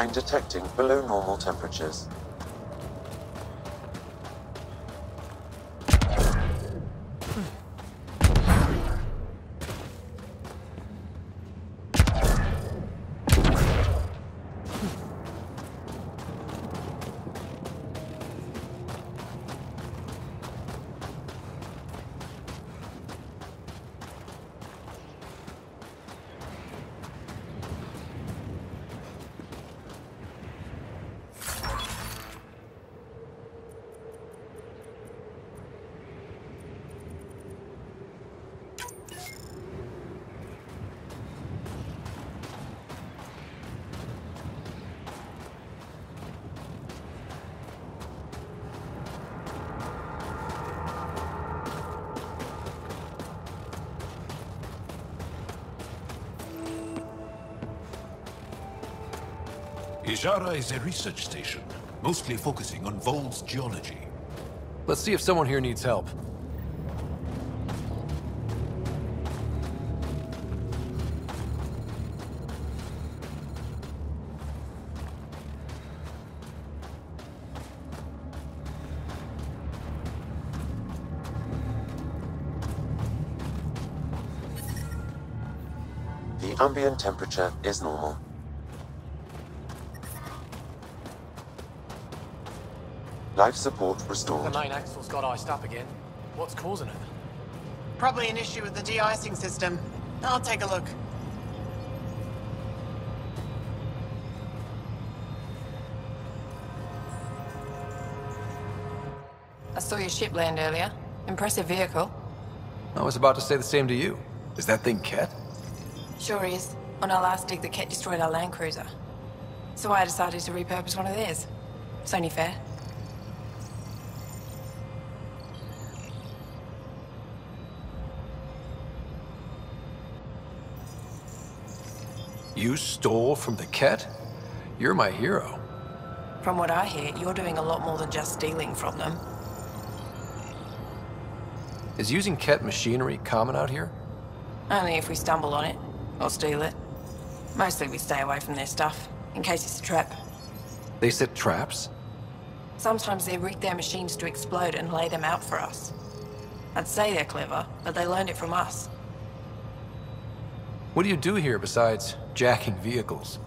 I'm detecting below normal temperatures. Hjara is a research station, mostly focusing on Voeld's geology. Let's see if someone here needs help. The ambient temperature is normal. Life support restored. The main axle's got iced up again. What's causing it? Probably an issue with the de-icing system. I'll take a look. I saw your ship land earlier. Impressive vehicle. I was about to say the same to you. Is that thing Kett? Sure is. On our last dig, the Kett destroyed our Land Cruiser. So I decided to repurpose one of theirs. It's only fair. You stole from the Kett? You're my hero. From what I hear, you're doing a lot more than just stealing from them. Is using Kett machinery common out here? Only if we stumble on it, or steal it. Mostly we stay away from their stuff, in case it's a trap. They set traps? Sometimes they rig their machines to explode and lay them out for us. I'd say they're clever, but they learned it from us. What do you do here besides jacking vehicles?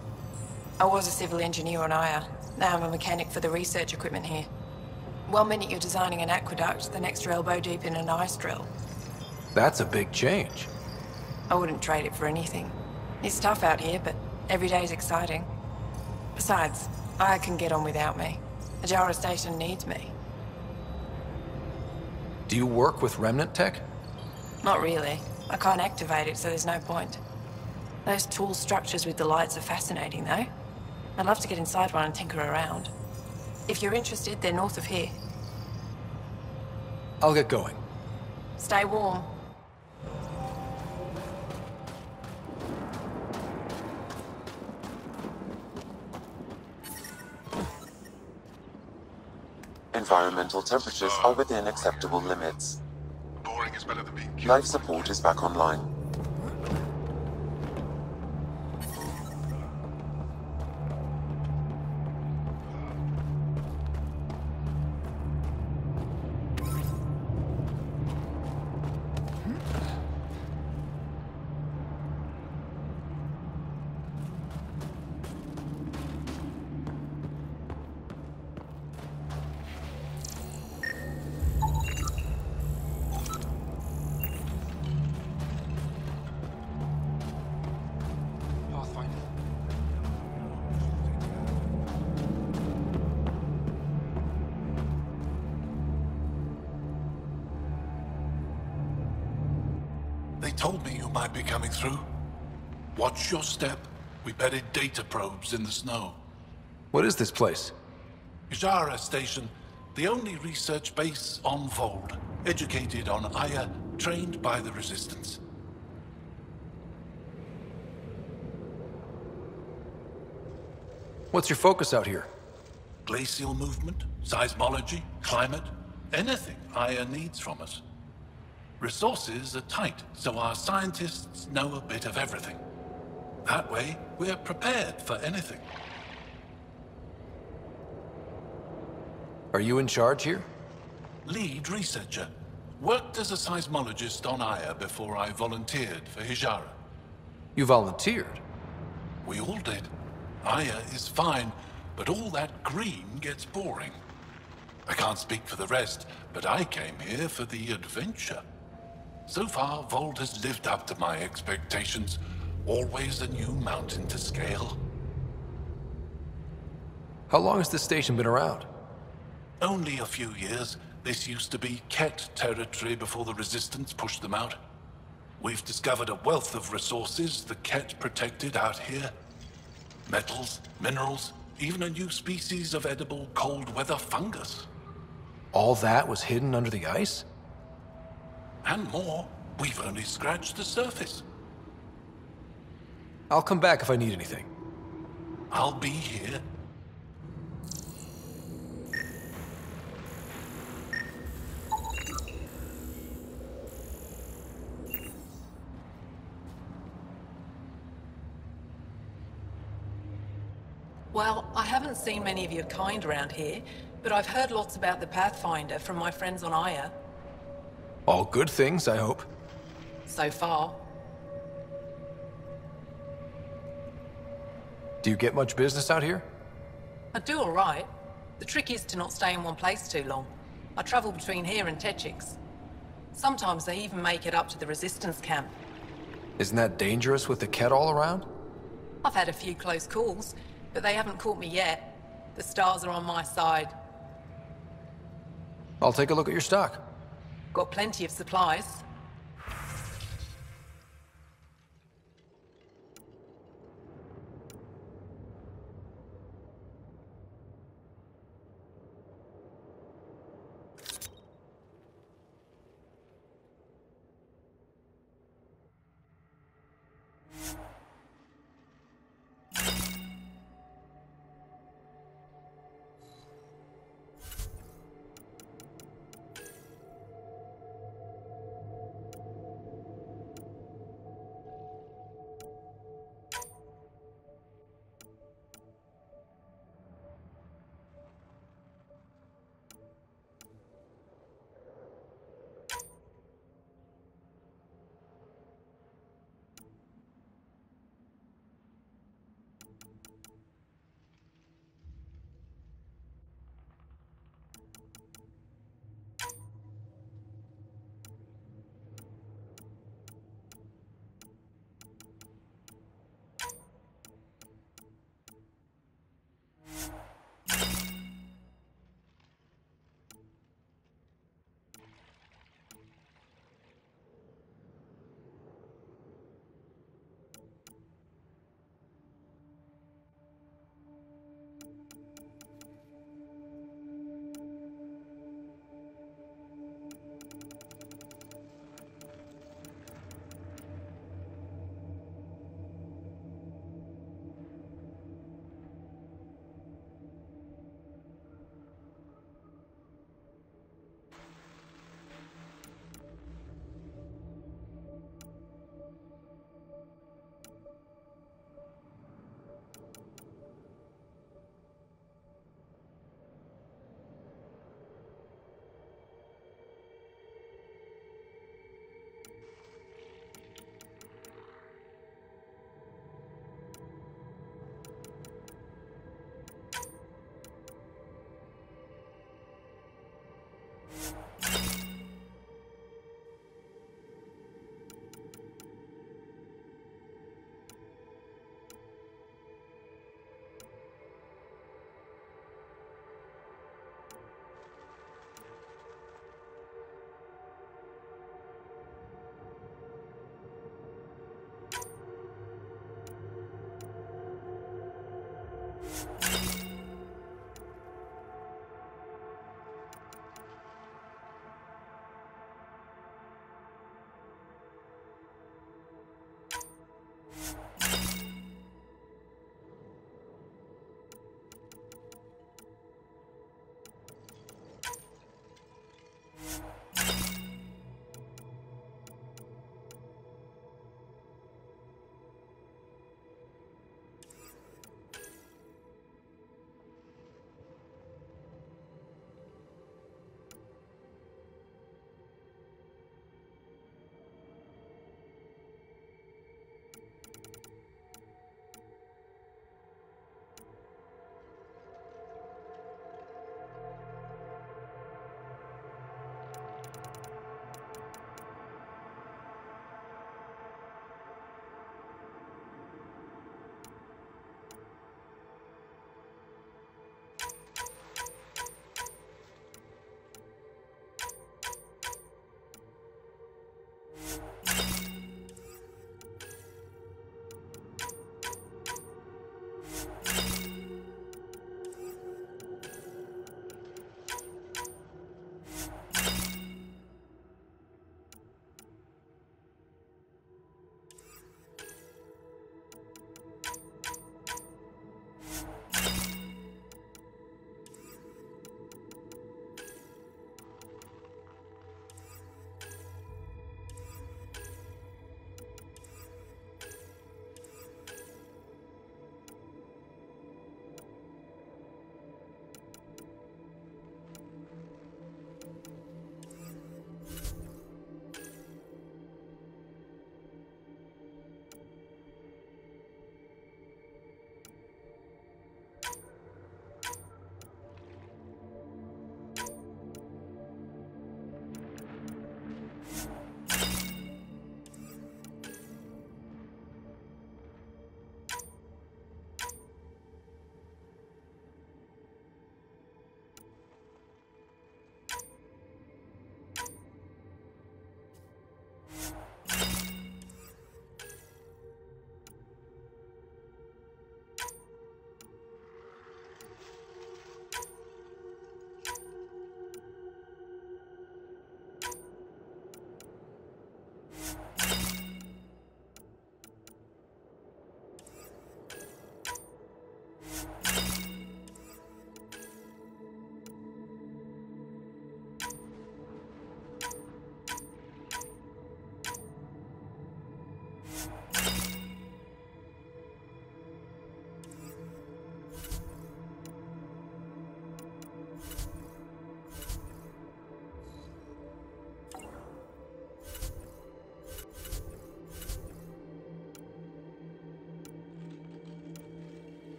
I was a civil engineer on Aya. Now I'm a mechanic for the research equipment here. One minute you're designing an aqueduct, the next you're elbow deep in an ice drill. That's a big change. I wouldn't trade it for anything. It's tough out here, but every day's exciting. Besides, Aya can get on without me. Hjara Station needs me. Do you work with Remnant Tech? Not really. I can't activate it, so there's no point. Those tall structures with the lights are fascinating, though. I'd love to get inside one and tinker around. If you're interested, they're north of here. I'll get going. Stay warm. Environmental temperatures are within acceptable limits. Boring is better than being killed. Life support is back online. They told me you might be coming through. Watch your step. We buried data probes in the snow. What is this place? Hjara Station, the only research base on Voeld. Educated on Aya, trained by the Resistance. What's your focus out here? Glacial movement, seismology, climate, anything Aya needs from us. Resources are tight, so our scientists know a bit of everything. That way, we're prepared for anything. Are you in charge here? Lead researcher. Worked as a seismologist on Aya before I volunteered for Hjara. You volunteered? We all did. Aya is fine, but all that green gets boring. I can't speak for the rest, but I came here for the adventure. So far, Voeld has lived up to my expectations. Always a new mountain to scale. How long has this station been around? Only a few years. This used to be Kett territory before the Resistance pushed them out. We've discovered a wealth of resources the Kett protected out here. Metals, minerals, even a new species of edible cold weather fungus. All that was hidden under the ice? And more. We've only scratched the surface. I'll come back if I need anything. I'll be here. Well, I haven't seen many of your kind around here, but I've heard lots about the Pathfinder from my friends on Aya. All good things, I hope. So far. Do you get much business out here? I do all right. The trick is to not stay in one place too long. I travel between here and Techeix. Sometimes I even make it up to the Resistance camp. Isn't that dangerous with the Kett all around? I've had a few close calls, but they haven't caught me yet. The stars are on my side. I'll take a look at your stock. Got plenty of supplies.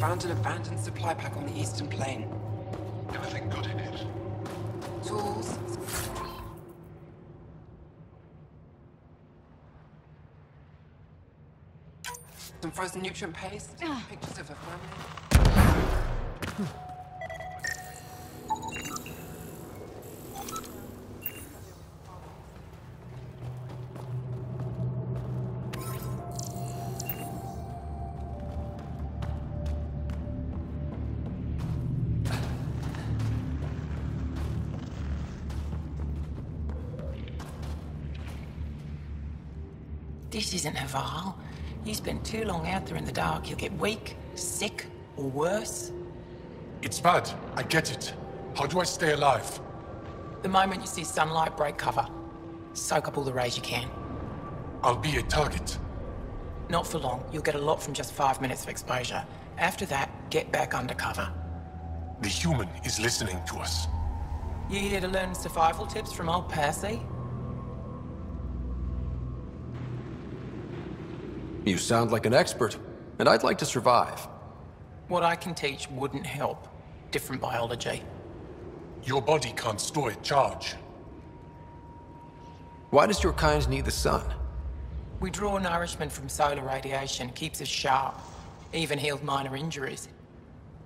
Found an abandoned supply pack on the eastern plain. Anything good in it? Tools. Some frozen nutrient paste. Ah. Pictures of a family. You spend too long out there in the dark, you'll get weak, sick, or worse. It's bad. I get it. How do I stay alive? The moment you see sunlight, break cover. Soak up all the rays you can. I'll be a target. Not for long. You'll get a lot from just five minutes of exposure. After that, get back under cover. The human is listening to us. You here to learn survival tips from old Percy? You sound like an expert, and I'd like to survive. What I can teach wouldn't help. Different biology. Your body can't store a charge. Why does your kind need the sun? We draw nourishment from solar radiation, keeps us sharp. Even healed minor injuries.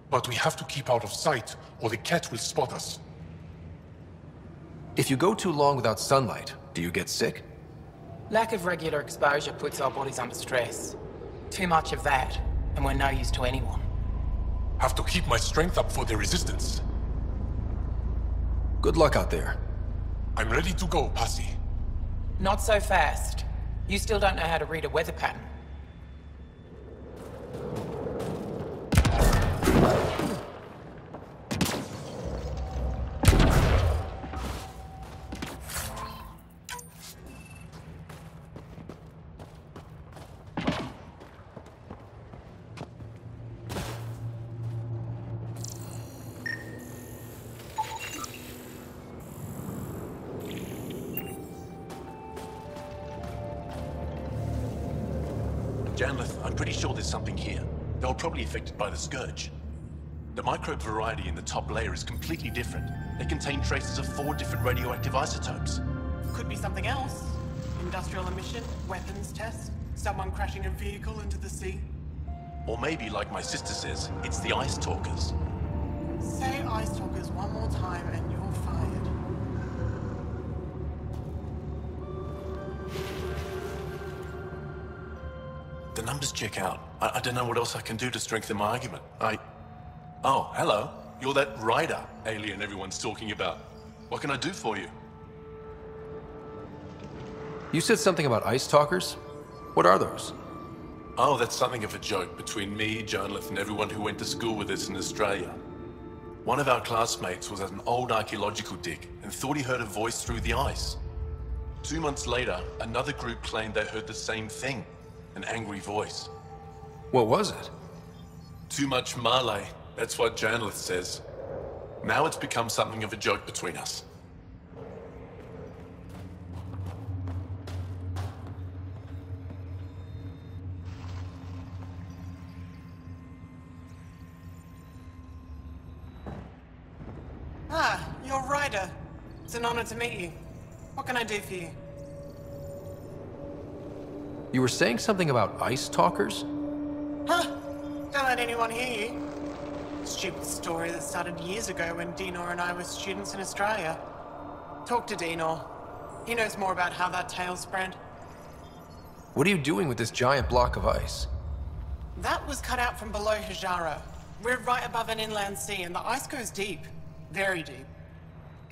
But we have to keep out of sight, or the kett will spot us. If you go too long without sunlight, do you get sick? Lack of regular exposure puts our bodies under stress. Too much of that, and we're no use to anyone. Have to keep my strength up for the resistance. Good luck out there. I'm ready to go, Passy. Not so fast. You still don't know how to read a weather pattern. Janlith, I'm pretty sure there's something here. They were probably affected by the Scourge. The microbe variety in the top layer is completely different. They contain traces of four different radioactive isotopes. Could be something else. Industrial emission, weapons test, someone crashing a vehicle into the sea. Or maybe, like my sister says, it's the Ice Talkers. Say Ice Talkers one more time and you're The check out. I, I don't know what else I can do to strengthen my argument. I... Oh, hello. You're that Ryder alien everyone's talking about. What can I do for you? You said something about ice talkers? What are those? Oh, that's something of a joke between me, Joanlith, and everyone who went to school with us in Australia. One of our classmates was at an old archaeological dig and thought he heard a voice through the ice. Two months later, another group claimed they heard the same thing an angry voice. What was it? Too much Malay, that's what Janlith says. Now it's become something of a joke between us. Ah, you're Ryder. It's an honor to meet you. What can I do for you? You were saying something about ice talkers? Huh? Don't let anyone hear you. Stupid story that started years ago when Dinor and I were students in Australia. Talk to Dinor. He knows more about how that tale spread. What are you doing with this giant block of ice? That was cut out from below Hjara. We're right above an inland sea, and the ice goes deep. Very deep.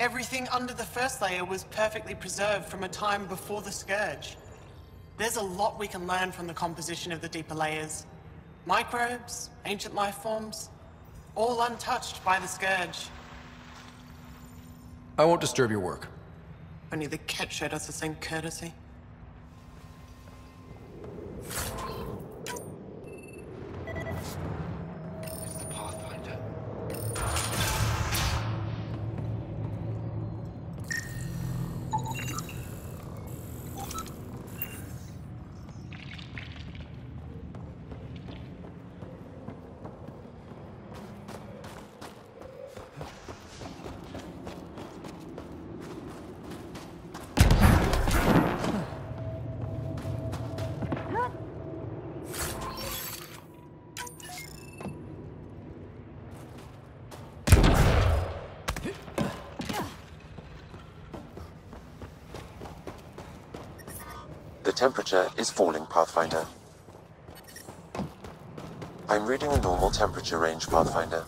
Everything under the first layer was perfectly preserved from a time before the Scourge. There's a lot we can learn from the composition of the deeper layers. Microbes, ancient life forms, all untouched by the Scourge. I won't disturb your work. Only the cat showed us the same courtesy. Temperature is falling, Pathfinder. I'm reading a normal temperature range, Pathfinder.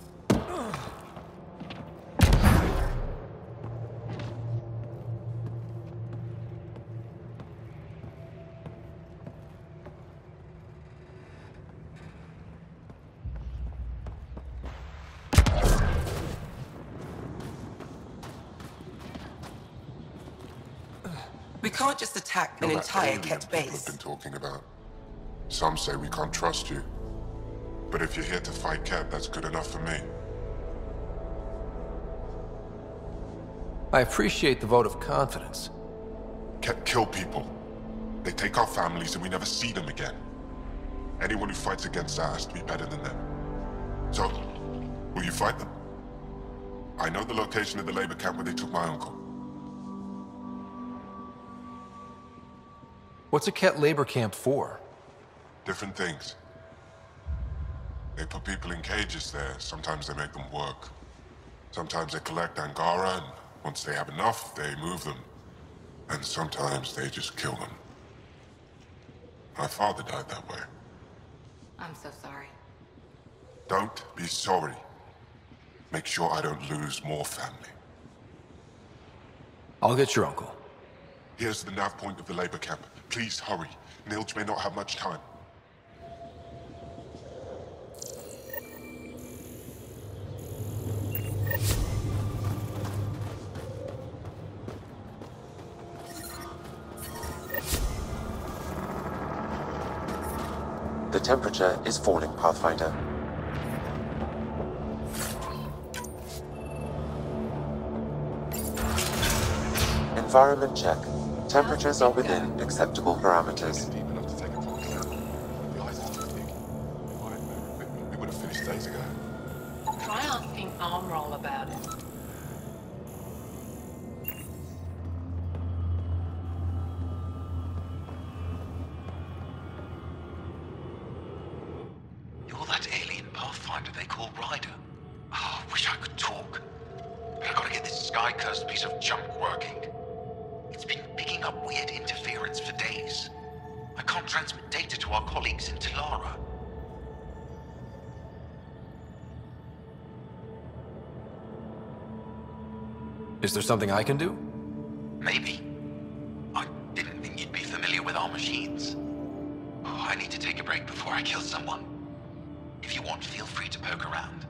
We can't just attack an You're that entire alien Kett people have base. been talking about. Some say we can't trust you. But if you're here to fight Kett, that's good enough for me. I appreciate the vote of confidence. Kett kill people. They take our families and we never see them again. Anyone who fights against that has to be better than them. So, will you fight them? I know the location of the labor camp where they took my uncle. What's a Kett labor camp for? Different things. They put people in cages there. Sometimes they make them work. Sometimes they collect Angara, and once they have enough, they move them. And sometimes they just kill them. My father died that way. I'm so sorry. Don't be sorry. Make sure I don't lose more family. I'll get your uncle. Here's the nav point of the labor camp. Please hurry. Nilge may not have much time. The temperature is falling, Pathfinder. Environment check. Temperatures are within acceptable parameters. Deep enough to take a full count. The ice is too thick. If I had better equipment, we would have finished days ago. Try asking Armroll about it. You're that alien pathfinder they call Ryder. Oh, I wish I could talk. But I gotta get this sky-cursed piece of junk working. Up weird interference for days. I can't transmit data to our colleagues in Talara. Is there something I can do? Maybe. I didn't think you'd be familiar with our machines. Oh, I need to take a break before I kill someone. If you want, feel free to poke around.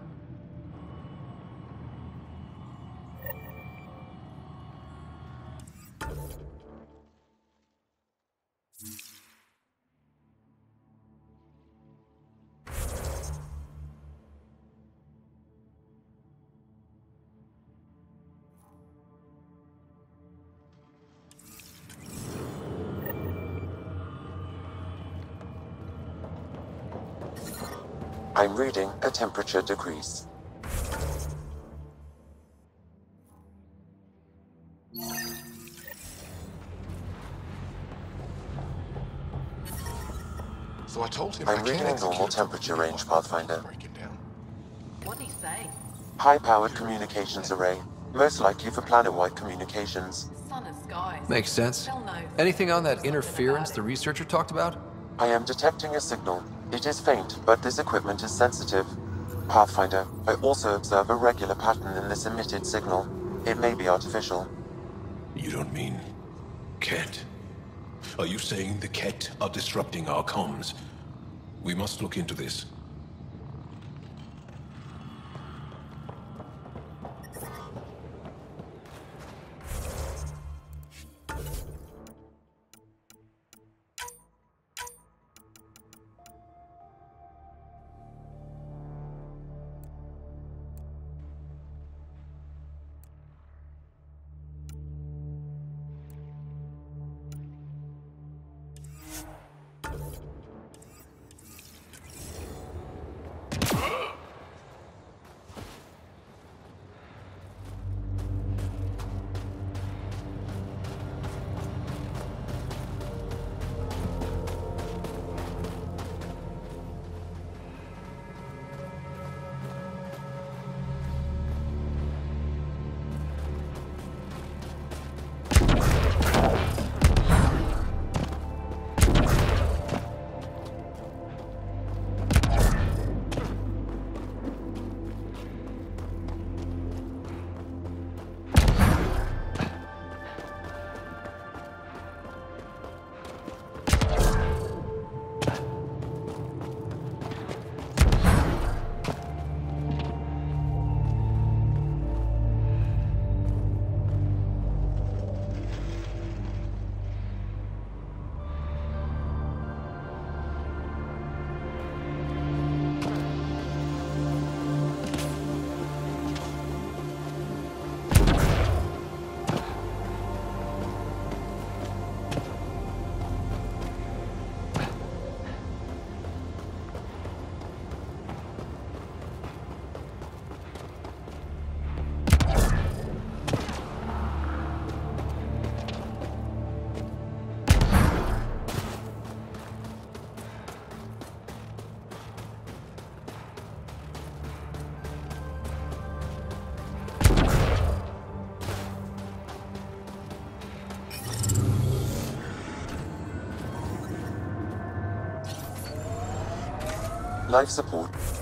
I'm reading a temperature decrease. So I told him I'm I reading a normal temperature range, Pathfinder. Break down. What'd he say? High-powered communications array. Most likely for planet-wide communications. Sun and skies. Makes sense. Anything on that interference the researcher talked about? I am detecting a signal. It is faint, but this equipment is sensitive. Pathfinder, I also observe a regular pattern in this emitted signal. It may be artificial. You don't mean Kett? Are you saying the Kett are disrupting our comms? We must look into this. Life support.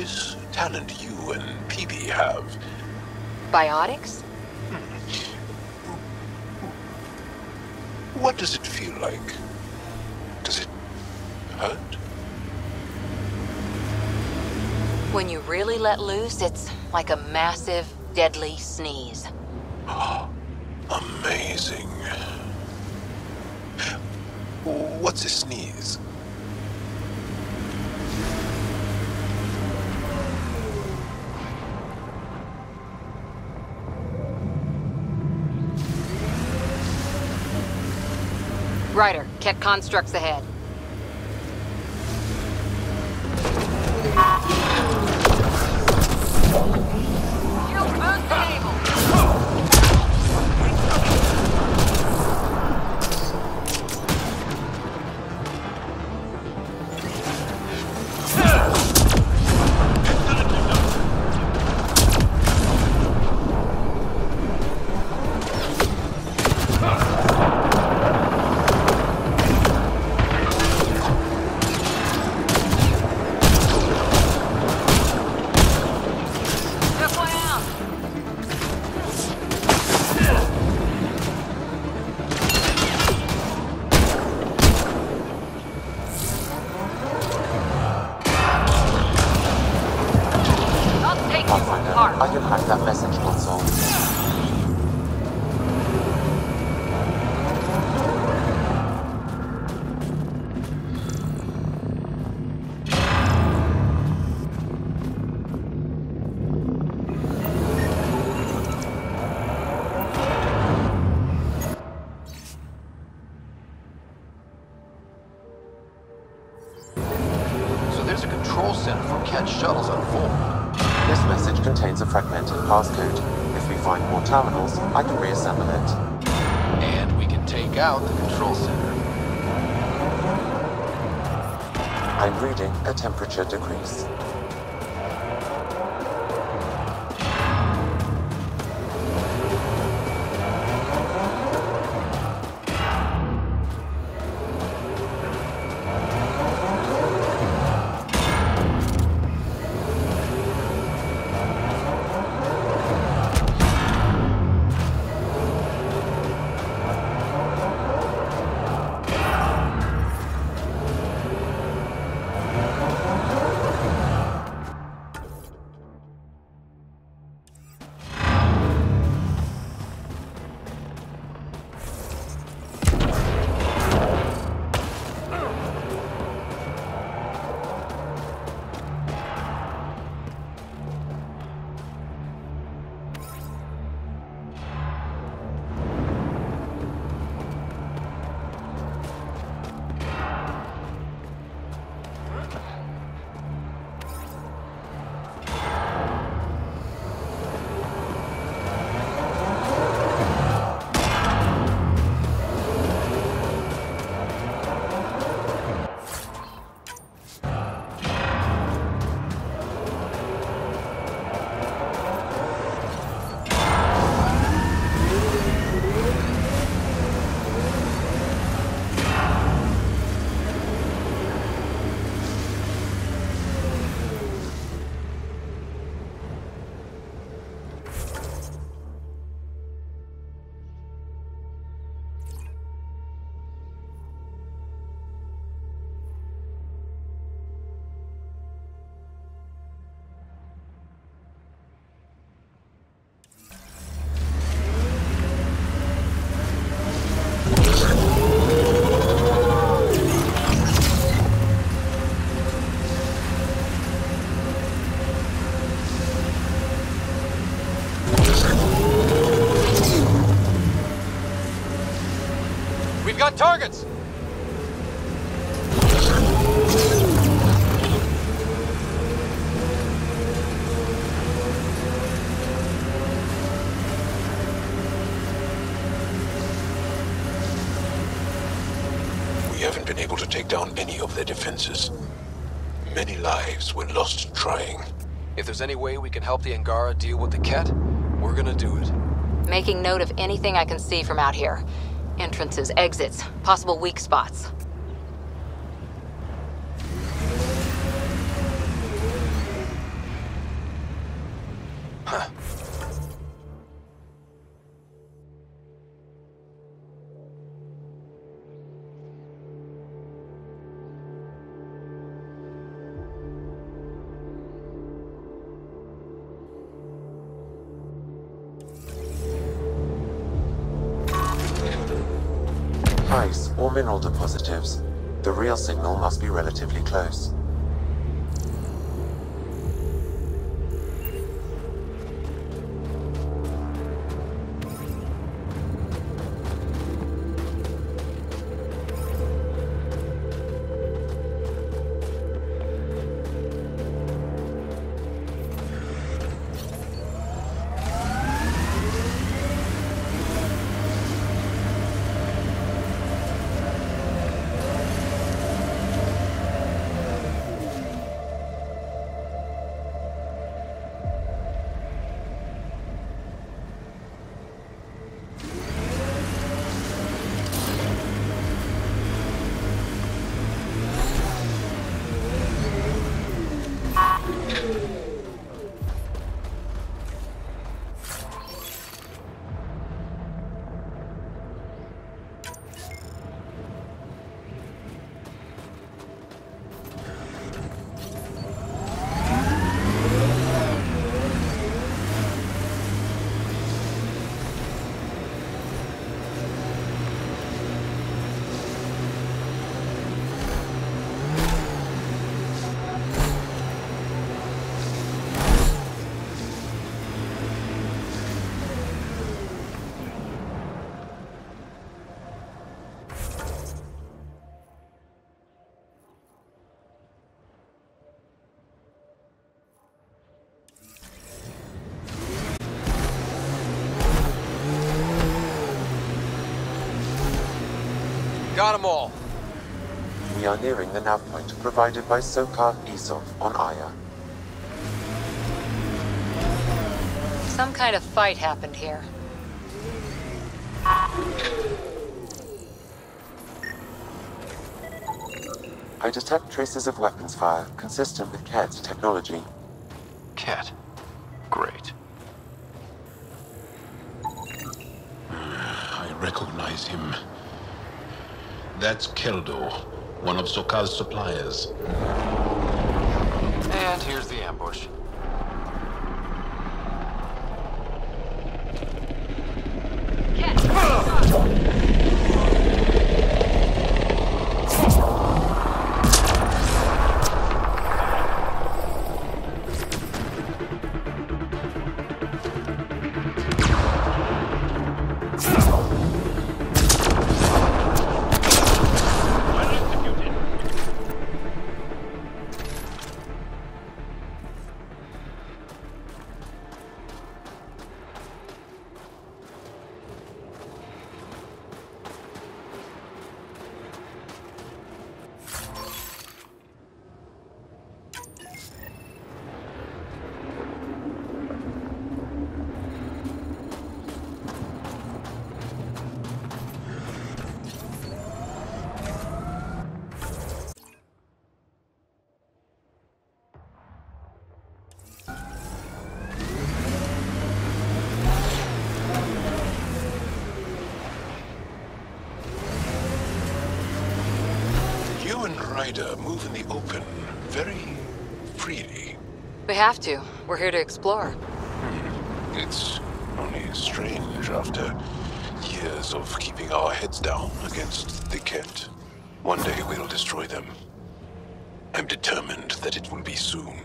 This talent you and Peebee have, Biotics? what does it feel like? Does it hurt? When you really let loose, it's like a massive, deadly sneeze. Amazing. What's a sneeze? Ryder, Kett constructs ahead. Temperature decrease. targets! We haven't been able to take down any of their defenses. Many lives were lost trying. If there's any way we can help the Angara deal with the Kett, we're gonna do it. Making note of anything I can see from out here. Entrances, exits, possible weak spots. Got them all. We are nearing the nav point provided by Sokar Isov on Aya. Some kind of fight happened here. I detect traces of weapons fire consistent with Kett's technology. Kett. Great. I recognize him. That's Keldo, one of Sokal's suppliers. And here's the ambush. Have to. We're here to explore. Hmm. It's only strange after years of keeping our heads down against the Kett. One day we'll destroy them. I'm determined that it will be soon.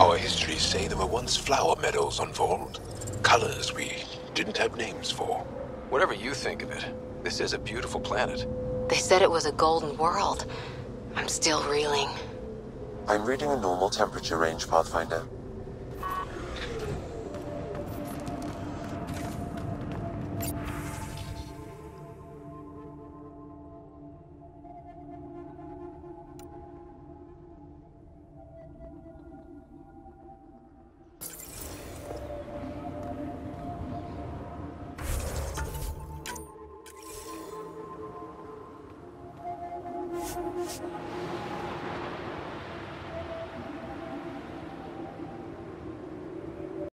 Our histories say there were once flower meadows on Voeld. Colors we didn't have names for. Whatever you think of it, this is a beautiful planet. They said it was a golden world. I'm still reeling. I'm reading a normal temperature range, Pathfinder.